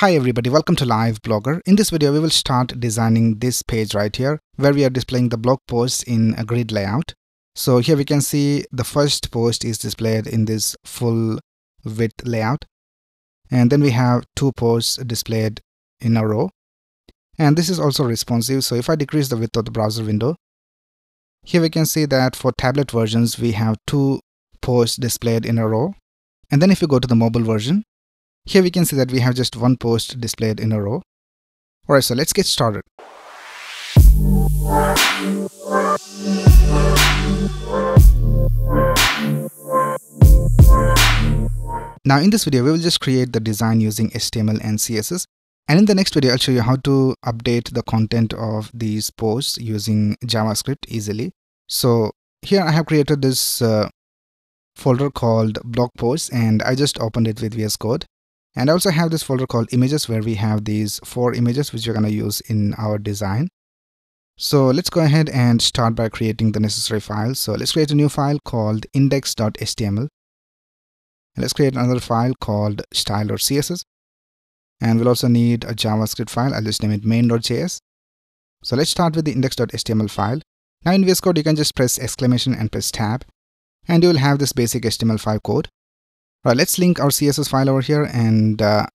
Hi everybody, welcome to Live Blogger. In this video, we will start designing this page right here where we are displaying the blog posts in a grid layout. So here we can see the first post is displayed in this full width layout. And then we have two posts displayed in a row. And this is also responsive. So if I decrease the width of the browser window, here we can see that for tablet versions, we have two posts displayed in a row. And then if you go to the mobile version, here we can see that we have just one post displayed in a row. Alright, so let's get started. Now in this video, we will just create the design using HTML and CSS. And in the next video, I'll show you how to update the content of these posts using JavaScript easily. So here I have created this uh, folder called blog posts and I just opened it with VS Code. And I also have this folder called images where we have these four images which we're going to use in our design. So let's go ahead and start by creating the necessary files. So let's create a new file called index.html. And let's create another file called style.css. And we'll also need a JavaScript file. I'll just name it main.js. So let's start with the index.html file. Now in VS Code, you can just press exclamation and press tab. And you will have this basic HTML5 code. Right, let's link our CSS file over here and uh,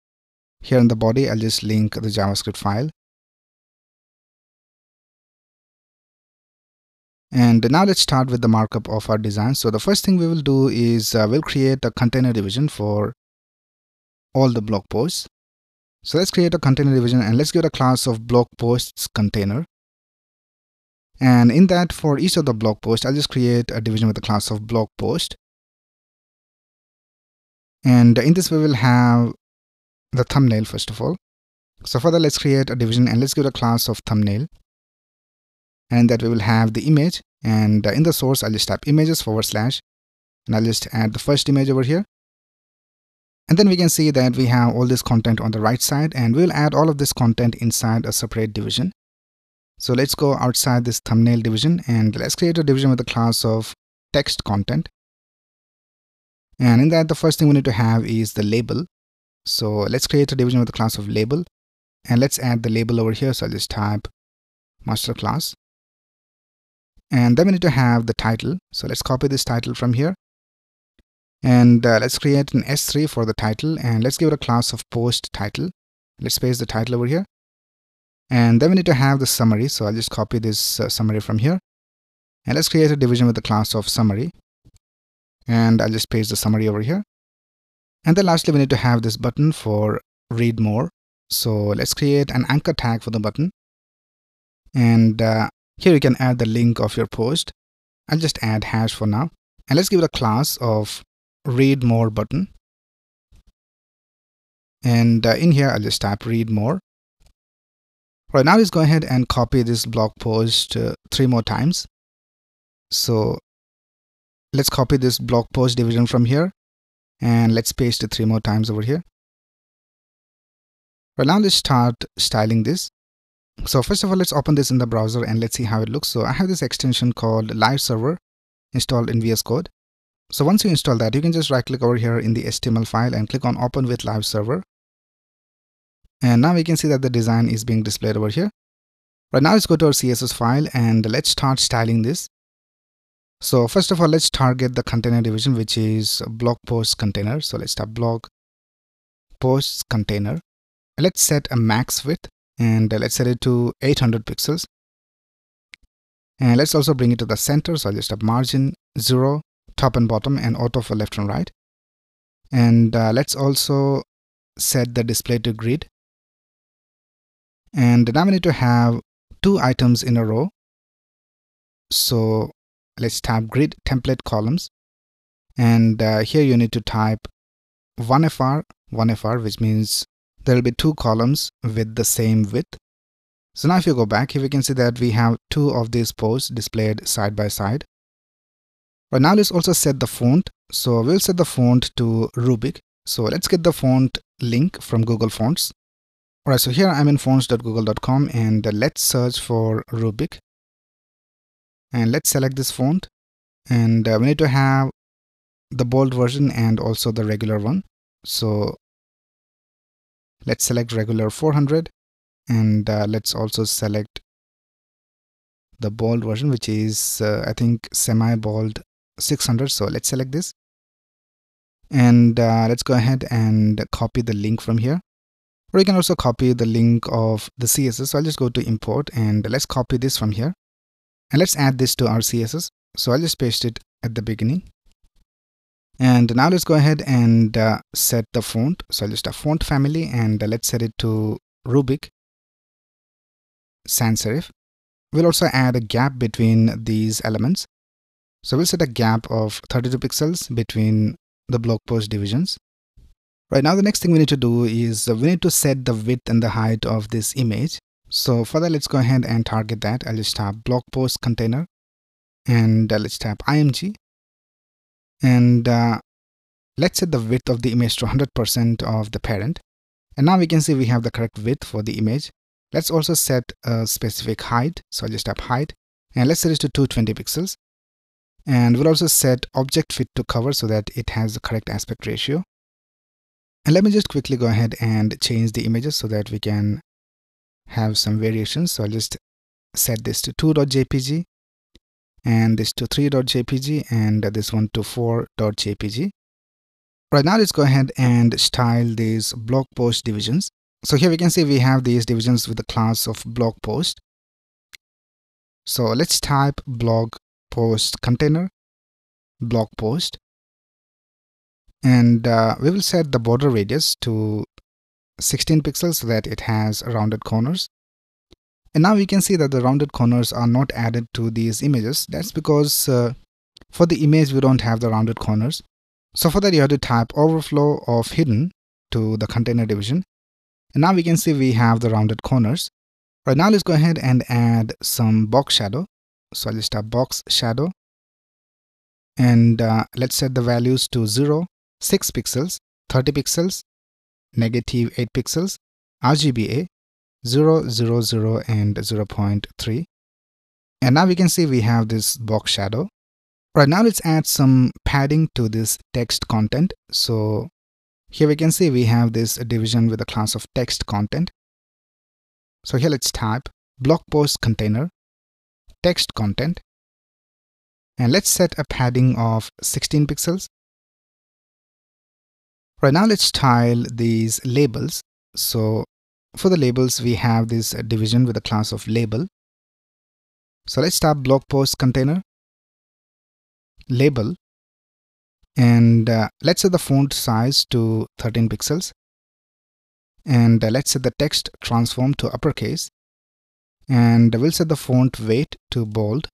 here in the body, I'll just link the JavaScript file. And now let's start with the markup of our design. So the first thing we will do is uh, we'll create a container division for all the blog posts. So let's create a container division and let's give it a class of blog posts container. And in that for each of the blog posts, I'll just create a division with the class of blog post. And in this we will have the thumbnail first of all. So for that let's create a division and let's give a class of thumbnail. And that we will have the image and in the source I'll just type images forward slash and I'll just add the first image over here. And then we can see that we have all this content on the right side and we'll add all of this content inside a separate division. So let's go outside this thumbnail division and let's create a division with the class of text content. And in that, the first thing we need to have is the label. So let's create a division with the class of label. And let's add the label over here. So I'll just type master class. And then we need to have the title. So let's copy this title from here. And uh, let's create an H3 for the title. And let's give it a class of post title. Let's paste the title over here. And then we need to have the summary. So I'll just copy this uh, summary from here. And let's create a division with the class of summary and I'll just paste the summary over here. And then lastly, we need to have this button for read more. So let's create an anchor tag for the button. And uh, here you can add the link of your post. I'll just add hash for now. And let's give it a class of read more button. And uh, in here, I'll just type read more. Right now, let's go ahead and copy this blog post uh, three more times. So let's copy this blog post division from here and let's paste it three more times over here. Right now let's start styling this. So first of all, let's open this in the browser and let's see how it looks. So I have this extension called live server installed in VS Code. So once you install that, you can just right click over here in the HTML file and click on open with live server. And now we can see that the design is being displayed over here. Right now let's go to our CSS file and let's start styling this. So first of all, let's target the container division, which is blog post container. So let's type blog posts container. Let's set a max width and let's set it to 800 pixels. And let's also bring it to the center. So I'll just type margin, zero, top and bottom, and auto for left and right. And uh, let's also set the display to grid. And now we need to have two items in a row. So let's type grid template columns. And uh, here you need to type 1fr 1fr which means there will be two columns with the same width. So now if you go back here we can see that we have two of these posts displayed side by side. But now let's also set the font. So we'll set the font to Rubik. So let's get the font link from Google Fonts. Alright so here I'm in fonts.google.com and uh, let's search for Rubik and let's select this font. And uh, we need to have the bold version and also the regular one. So let's select regular 400 and uh, let's also select the bold version which is uh, I think semi bold 600 so let's select this. And uh, let's go ahead and copy the link from here. Or you can also copy the link of the CSS so I'll just go to import and let's copy this from here and let's add this to our CSS so I'll just paste it at the beginning. And now let's go ahead and uh, set the font. So I'll just a font family and uh, let's set it to Rubik sans serif. We'll also add a gap between these elements. So we'll set a gap of 32 pixels between the blog post divisions. Right now the next thing we need to do is uh, we need to set the width and the height of this image so for that let's go ahead and target that. I'll just tap blog post container and uh, let's tap img and uh, let's set the width of the image to 100% of the parent. And now we can see we have the correct width for the image. Let's also set a specific height. So I'll just tap height and let's set it to 220 pixels. And we'll also set object fit to cover so that it has the correct aspect ratio. And let me just quickly go ahead and change the images so that we can have some variations so I'll just set this to 2.jpg and this to 3.jpg and this one to 4.jpg. Right now let's go ahead and style these blog post divisions. So here we can see we have these divisions with the class of blog post. So let's type blog post container blog post and uh, we will set the border radius to 16 pixels so that it has rounded corners and now we can see that the rounded corners are not added to these images. That's because uh, for the image we don't have the rounded corners. So for that you have to type overflow of hidden to the container division. And now we can see we have the rounded corners. Right now let's go ahead and add some box shadow. So I'll just type box shadow. And uh, let's set the values to 0, 6 pixels, 30 pixels, negative 8 pixels, RGBA, 0, 0, 0 and 0 0.3. And now we can see we have this box shadow. Right now let's add some padding to this text content. So here we can see we have this division with a class of text content. So here let's type blog post container text content and let's set a padding of 16 pixels. Right now let's style these labels. So for the labels, we have this division with a class of label. So let's start blog post container, label, and uh, let's set the font size to 13 pixels. And uh, let's set the text transform to uppercase. And we'll set the font weight to bold.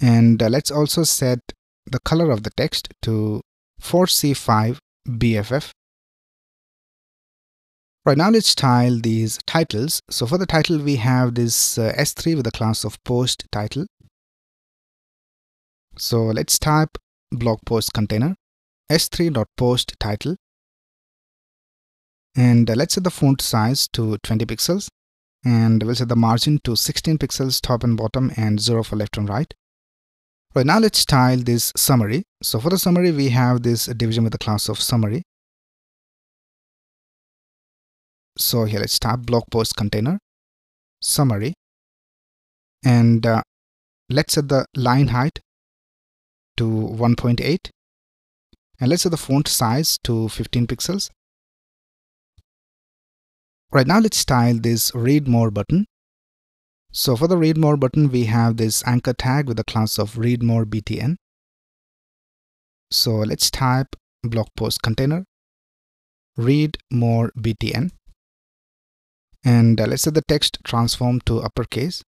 And uh, let's also set the color of the text to 4C5 BFF Right now let's style these titles. So for the title we have this uh, H3 with a class of post title. So let's type blog post container h3.post title and uh, let's set the font size to 20 pixels and we'll set the margin to 16 pixels top and bottom and 0 for left and right. Right now let's style this summary. So for the summary we have this division with the class of summary So here let's tap blog post container, summary, and uh, let's set the line height to 1.8 and let's set the font size to 15 pixels. Right now let's style this read more button. So for the read more button we have this anchor tag with the class of read more btn. So let's type blog post container read more btn and uh, let's set the text transform to uppercase.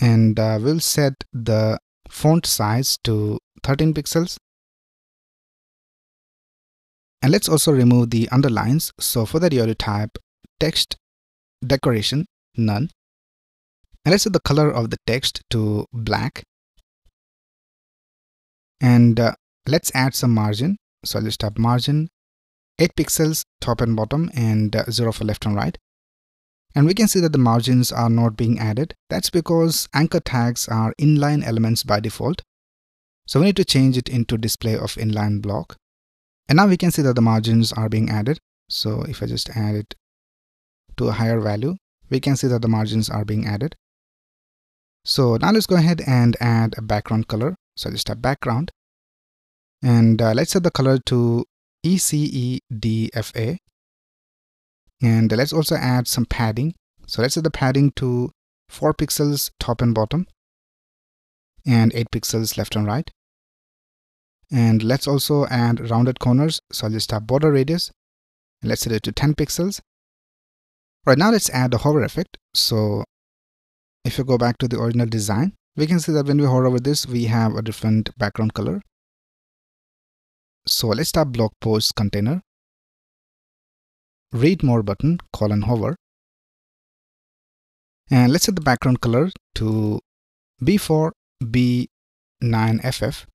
And uh, we'll set the font size to 13 pixels. And let's also remove the underlines. So for that you have to type text decoration none and let's set the color of the text to black and uh, let's add some margin so I'll just type margin 8 pixels top and bottom and uh, 0 for left and right. And we can see that the margins are not being added. That's because anchor tags are inline elements by default. So we need to change it into display of inline block. And now we can see that the margins are being added. so if I just add it to a higher value we can see that the margins are being added so now let's go ahead and add a background color. So I just a background. And uh, let's set the color to ECEDFA and let's also add some padding. So let's set the padding to 4 pixels top and bottom and 8 pixels left and right. And let's also add rounded corners. So I'll just tap border radius. And let's set it to 10 pixels. Right now let's add a hover effect. So if you go back to the original design we can see that when we hover over this we have a different background color. So let's tap blog post container. Read more button colon hover. And let's set the background color to b4 b9ff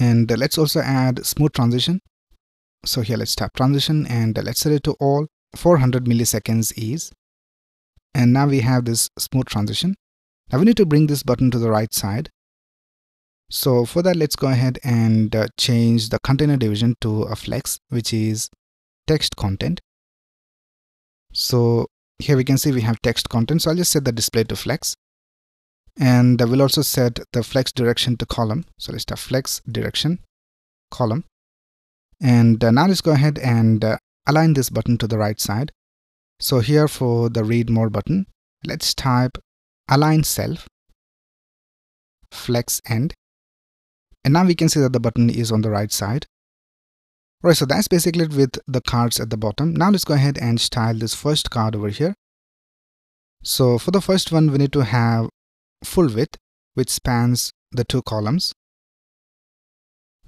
and let's also add smooth transition. So here let's tap transition and let's set it to all 400 milliseconds ease and now we have this smooth transition. Now we need to bring this button to the right side. So for that let's go ahead and uh, change the container division to a flex which is text content. So here we can see we have text content. So I'll just set the display to flex. And we'll also set the flex direction to column. So let's have flex direction column. And uh, now let's go ahead and uh, align this button to the right side so here for the read more button let's type align self flex end and now we can see that the button is on the right side right so that's basically it with the cards at the bottom now let's go ahead and style this first card over here so for the first one we need to have full width which spans the two columns.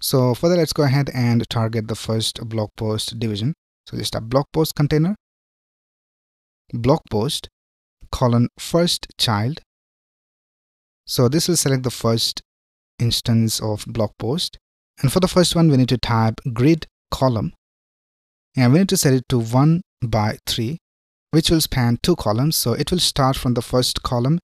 So further let's go ahead and target the first blog post division. So just a blog post container, blog post colon first child. So this will select the first instance of blog post. And for the first one, we need to type grid column. And we need to set it to 1 by 3, which will span two columns. So it will start from the first column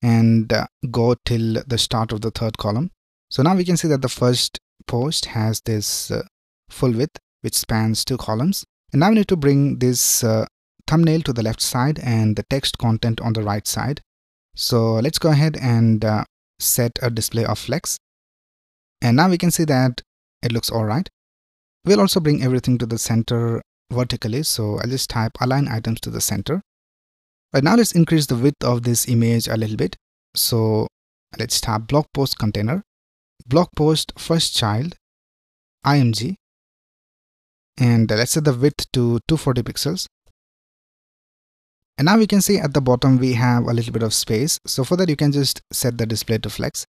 and uh, go till the start of the third column. So now we can see that the first post has this uh, full width which spans two columns. And now we need to bring this uh, thumbnail to the left side and the text content on the right side. So let's go ahead and uh, set a display of flex. And now we can see that it looks alright. We'll also bring everything to the center vertically. So I'll just type align items to the center. Right now let's increase the width of this image a little bit. So let's tap blog post container, blog post first child, img, and let's set the width to 240 pixels. And now we can see at the bottom we have a little bit of space. So for that you can just set the display to flex.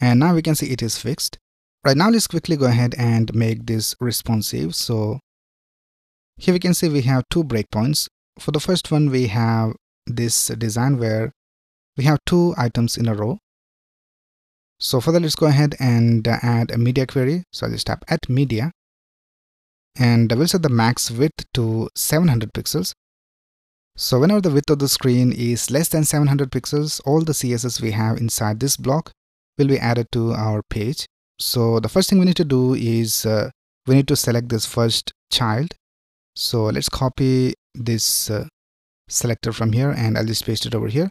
And now we can see it is fixed. Right now let's quickly go ahead and make this responsive. So here we can see we have two breakpoints for the first one we have this design where we have two items in a row so for that let's go ahead and add a media query so i'll just tap add media and we'll set the max width to 700 pixels so whenever the width of the screen is less than 700 pixels all the css we have inside this block will be added to our page so the first thing we need to do is uh, we need to select this first child so let's copy this uh, selector from here and I'll just paste it over here.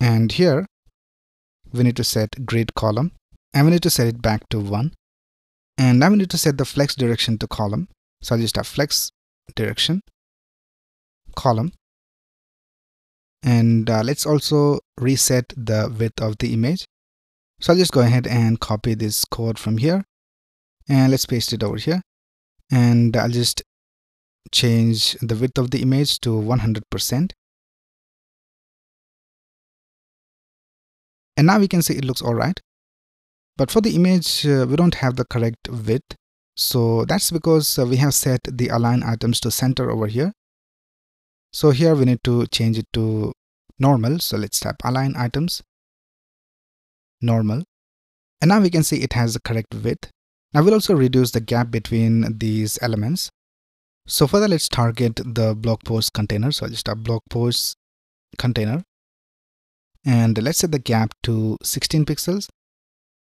And here we need to set grid column and we need to set it back to 1. And now we need to set the flex direction to column. So I'll just have flex direction column. And uh, let's also reset the width of the image. So I'll just go ahead and copy this code from here and let's paste it over here. And I'll just change the width of the image to 100%. And now we can see it looks alright. But for the image, uh, we don't have the correct width. So that's because uh, we have set the align items to center over here. So here we need to change it to normal. So let's type align items, normal. And now we can see it has the correct width. Now we'll also reduce the gap between these elements. So further, let's target the blog post container. So I'll just type blog post container. And let's set the gap to 16 pixels.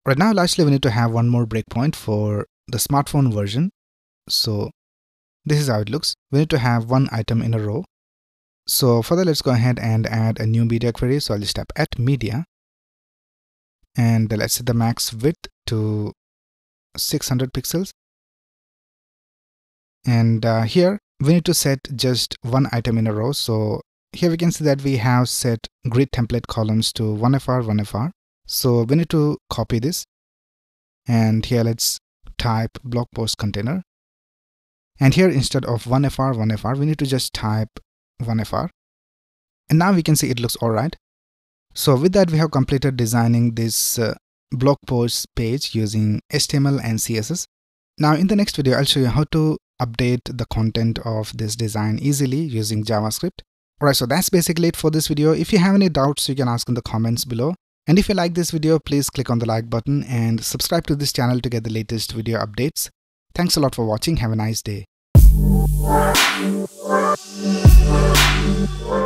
Right now, lastly, we need to have one more breakpoint for the smartphone version. So this is how it looks. We need to have one item in a row. So further, let's go ahead and add a new media query. So I'll just tap at media and let's set the max width to 600 pixels. And uh, here we need to set just one item in a row. So here we can see that we have set grid template columns to 1FR, 1FR. So we need to copy this. And here let's type blog post container. And here instead of 1FR, 1FR, we need to just type 1FR. And now we can see it looks alright. So with that, we have completed designing this uh, blog post page using HTML and CSS. Now in the next video, I'll show you how to update the content of this design easily using JavaScript. Alright, so that's basically it for this video. If you have any doubts, you can ask in the comments below. And if you like this video, please click on the like button and subscribe to this channel to get the latest video updates. Thanks a lot for watching. Have a nice day. Thank you.